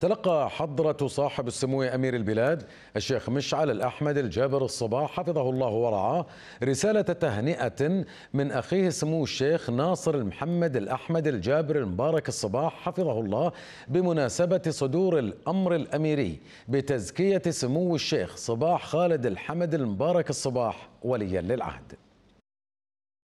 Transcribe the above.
تلقى حضرة صاحب السمو أمير البلاد الشيخ مشعل الأحمد الجابر الصباح حفظه الله ورعاه رسالة تهنئة من أخيه سمو الشيخ ناصر المحمد الأحمد الجابر المبارك الصباح حفظه الله بمناسبة صدور الأمر الأميري بتزكية سمو الشيخ صباح خالد الحمد المبارك الصباح وليا للعهد.